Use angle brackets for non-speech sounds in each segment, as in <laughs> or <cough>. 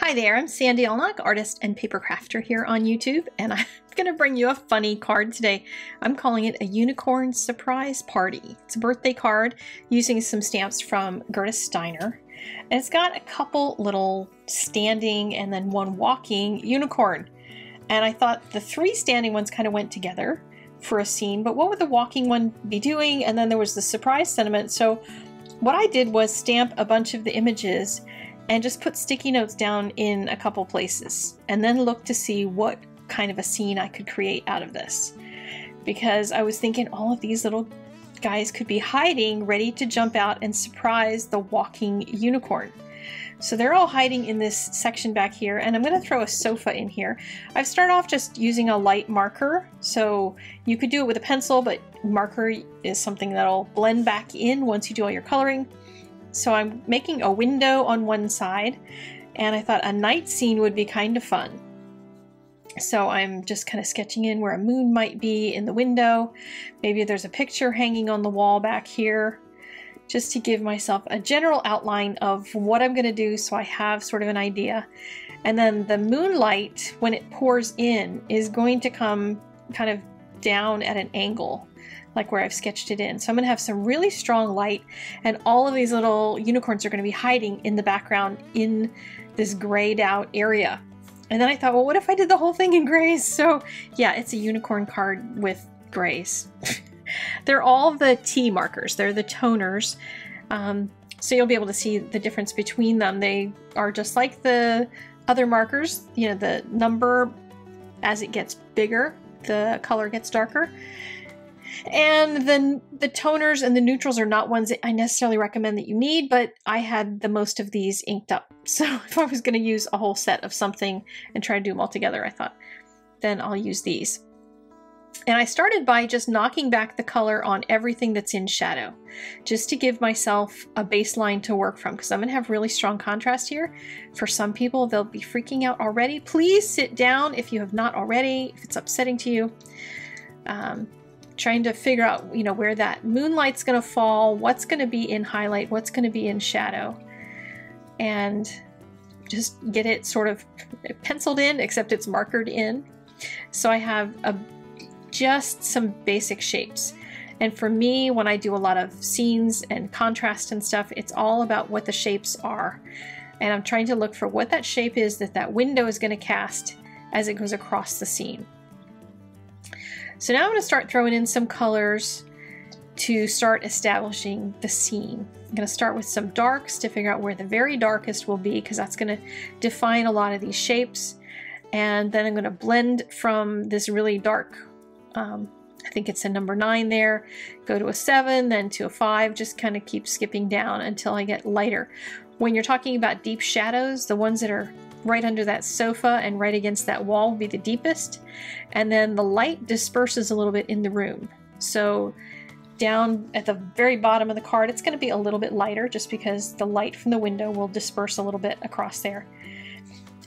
Hi there, I'm Sandy Allnock, artist and paper crafter here on YouTube, and <laughs> I'm going to bring you a funny card today. I'm calling it a Unicorn Surprise Party. It's a birthday card using some stamps from Gerda Steiner, and it's got a couple little standing and then one walking unicorn. And I thought the three standing ones kind of went together for a scene, but what would the walking one be doing? And then there was the surprise sentiment. So what I did was stamp a bunch of the images and just put sticky notes down in a couple places and then look to see what kind of a scene I could create out of this. Because I was thinking all of these little guys could be hiding, ready to jump out and surprise the walking unicorn. So they're all hiding in this section back here, and I'm going to throw a sofa in here. I've started off just using a light marker, so you could do it with a pencil, but marker is something that'll blend back in once you do all your coloring. So I'm making a window on one side, and I thought a night scene would be kind of fun. So I'm just kind of sketching in where a moon might be in the window. Maybe there's a picture hanging on the wall back here, just to give myself a general outline of what I'm going to do so I have sort of an idea. And then the moonlight, when it pours in, is going to come kind of down at an angle like where I've sketched it in. So I'm going to have some really strong light and all of these little unicorns are going to be hiding in the background in this grayed out area. And then I thought, well, what if I did the whole thing in grays? <laughs> So yeah, it's a unicorn card with grays. <laughs> They're all the T markers. They're the toners. Um, so you'll be able to see the difference between them. They are just like the other markers, you know, the number as it gets bigger, the color gets darker. And then the toners and the neutrals are not ones that I necessarily recommend that you need, but I had the most of these inked up. <laughs> So if I was going to use a whole set of something and try to do them all together, I thought, then I'll use these. And I started by just knocking back the color on everything that's in shadow, just to give myself a baseline to work from, because I'm going to have really strong contrast here. For some people, they'll be freaking out already. Please sit down if you have not already, if it's upsetting to you. Um, trying to figure out, you know, where that moonlight's going to fall, what's going to be in highlight, what's going to be in shadow, and just get it sort of penciled in, except it's markered in. So I have a, just some basic shapes. And for me, when I do a lot of scenes and contrast and stuff, it's all about what the shapes are. And I'm trying to look for what that shape is that that window is going to cast as it goes across the scene. So now I'm going to start throwing in some colors to start establishing the scene. I'm going to start with some darks to figure out where the very darkest will be because that's going to define a lot of these shapes. And then I'm going to blend from this really dark, um, I think it's a number 9 there, go to a 7, then to a 5, just kind of keep skipping down until I get lighter. When you're talking about deep shadows, the ones that are right under that sofa and right against that wall will be the deepest. And then the light disperses a little bit in the room. So down at the very bottom of the card, it's going to be a little bit lighter just because the light from the window will disperse a little bit across there.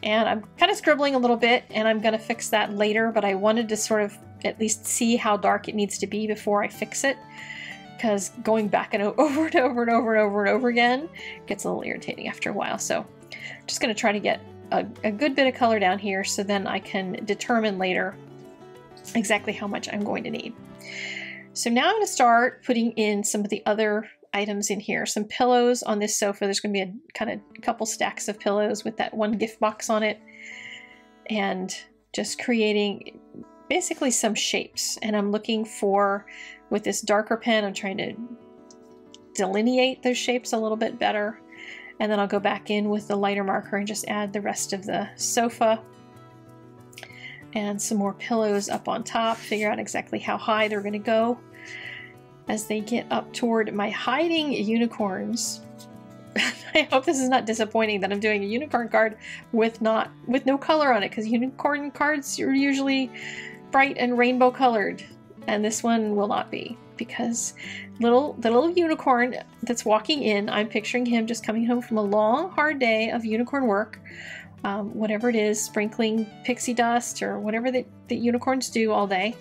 And I'm kind of scribbling a little bit and I'm going to fix that later, but I wanted to sort of at least see how dark it needs to be before I fix it because going back and <laughs> over and over and over and over and over again gets a little irritating after a while. So just going to try to get a, a good bit of color down here so then I can determine later exactly how much I'm going to need. So now I'm going to start putting in some of the other items in here. Some pillows on this sofa. There's going to be a kind of couple stacks of pillows with that one gift box on it. And just creating basically some shapes. And I'm looking for, with this darker pen, I'm trying to delineate those shapes a little bit better. And then I'll go back in with the lighter marker and just add the rest of the sofa and some more pillows up on top, figure out exactly how high they're going to go as they get up toward my hiding unicorns. <laughs> I hope this is not disappointing that I'm doing a unicorn card with not with no color on it because unicorn cards are usually bright and rainbow colored and this one will not be because little the little unicorn that's walking in, I'm picturing him just coming home from a long, hard day of unicorn work, um, whatever it is, sprinkling pixie dust or whatever that, that unicorns do all day.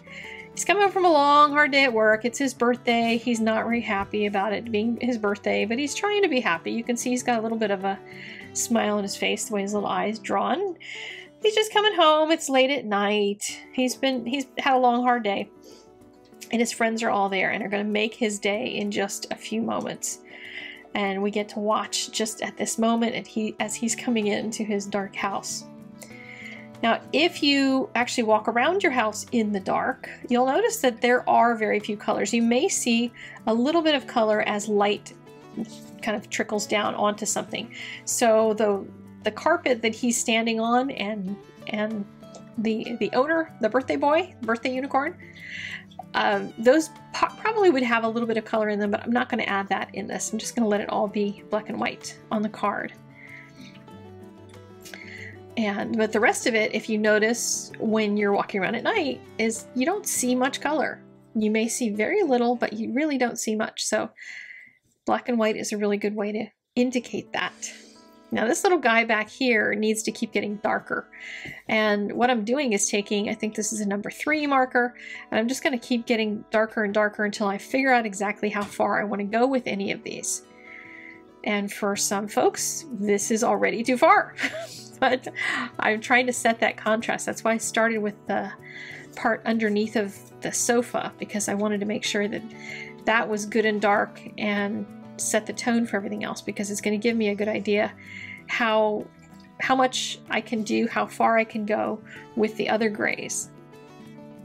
He's coming home from a long, hard day at work. It's his birthday. He's not very happy about it being his birthday, but he's trying to be happy. You can see he's got a little bit of a smile on his face, the way his little eyes drawn. He's just coming home. It's late at night. He's been he's had a long hard day. And his friends are all there and are going to make his day in just a few moments. And we get to watch just at this moment and he as he's coming into his dark house. Now, if you actually walk around your house in the dark, you'll notice that there are very few colors. You may see a little bit of color as light kind of trickles down onto something. So the the carpet that he's standing on and and the the owner, the birthday boy, birthday unicorn, um, those probably would have a little bit of color in them, but I'm not going to add that in this. I'm just going to let it all be black and white on the card. And but the rest of it, if you notice when you're walking around at night, is you don't see much color. You may see very little, but you really don't see much. So black and white is a really good way to indicate that. Now this little guy back here needs to keep getting darker. And what I'm doing is taking, I think this is a number three marker, and I'm just gonna keep getting darker and darker until I figure out exactly how far I wanna go with any of these. And for some folks, this is already too far. <laughs> but I'm trying to set that contrast. That's why I started with the part underneath of the sofa because I wanted to make sure that that was good and dark and set the tone for everything else because it's going to give me a good idea how how much I can do, how far I can go with the other grays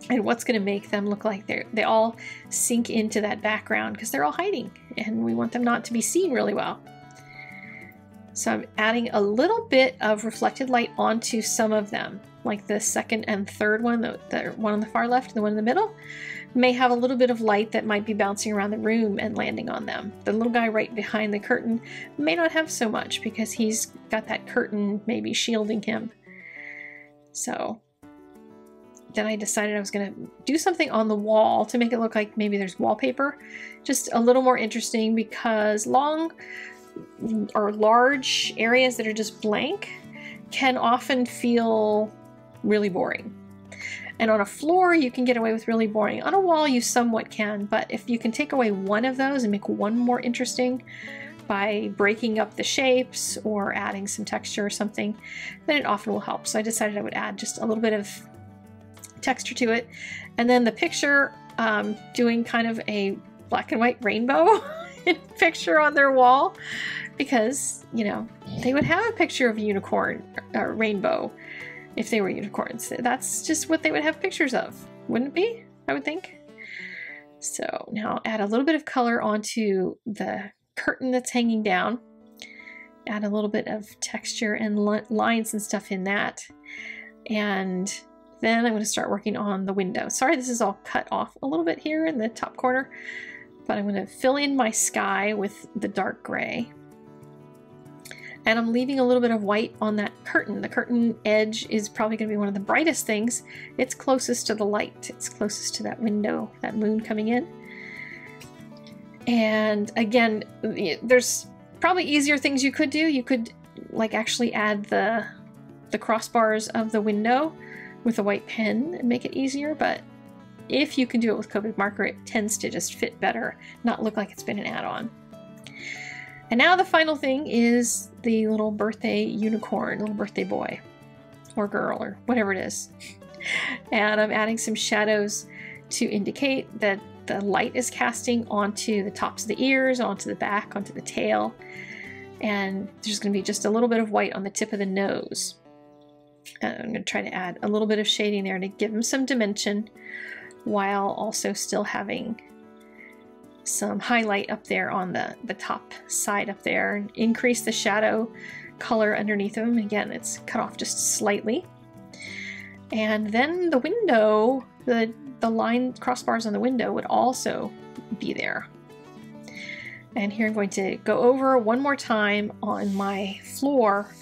and what's going to make them look like they they all sink into that background because they're all hiding and we want them not to be seen really well. So I'm adding a little bit of reflected light onto some of them, like the second and third one, the, the one on the far left and the one in the middle, may have a little bit of light that might be bouncing around the room and landing on them. The little guy right behind the curtain may not have so much because he's got that curtain maybe shielding him. So then I decided I was going to do something on the wall to make it look like maybe there's wallpaper. Just a little more interesting because long or large areas that are just blank can often feel really boring. And on a floor, you can get away with really boring. On a wall, you somewhat can, but if you can take away one of those and make one more interesting by breaking up the shapes or adding some texture or something, then it often will help. So I decided I would add just a little bit of texture to it. And then the picture, um, doing kind of a black and white rainbow <laughs> <laughs> picture on their wall because, you know, they would have a picture of a unicorn or rainbow if they were unicorns. That's just what they would have pictures of, wouldn't it be? I would think. So now add a little bit of color onto the curtain that's hanging down. Add a little bit of texture and lines and stuff in that. And then I'm going to start working on the window. Sorry this is all cut off a little bit here in the top corner, but I'm going to fill in my sky with the dark gray. And I'm leaving a little bit of white on that curtain. The curtain edge is probably going to be one of the brightest things. It's closest to the light. It's closest to that window, that moon coming in. And again, there's probably easier things you could do. You could like actually add the the crossbars of the window with a white pen and make it easier, but if you can do it with Copic marker, it tends to just fit better, not look like it's been an add-on. And now the final thing is the little birthday unicorn, little birthday boy or girl or whatever it is. and I'm adding some shadows to indicate that the light is casting onto the tops of the ears, onto the back, onto the tail. And there's going to be just a little bit of white on the tip of the nose. And I'm going to try to add a little bit of shading there to give him some dimension while also still having some highlight up there on the, the top side up there. Increase the shadow color underneath them. Again, it's cut off just slightly. And then the window, the, the line crossbars on the window would also be there. And here I'm going to go over one more time on my floor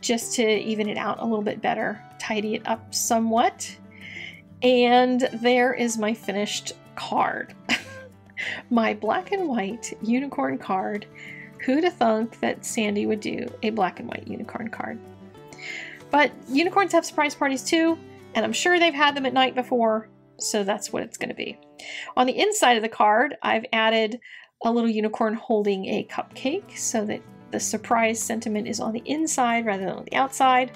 just to even it out a little bit better, tidy it up somewhat. And there is my finished card. <laughs> my black and white unicorn card. Who'd have thunk that Sandy would do a black and white unicorn card? But unicorns have surprise parties too, and I'm sure they've had them at night before, so that's what it's going to be. On the inside of the card, I've added a little unicorn holding a cupcake so that the surprise sentiment is on the inside rather than on the outside.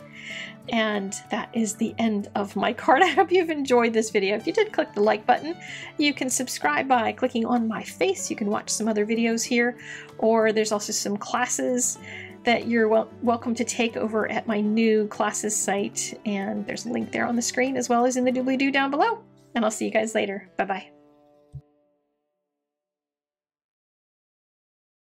And that is the end of my card. <laughs> I hope you've enjoyed this video. If you did, click the like button. You can subscribe by clicking on my face. You can watch some other videos here, or there's also some classes that you're wel welcome to take over at my new classes site. And there's a link there on the screen as well as in the doobly-doo down below. And I'll see you guys later. Bye-bye.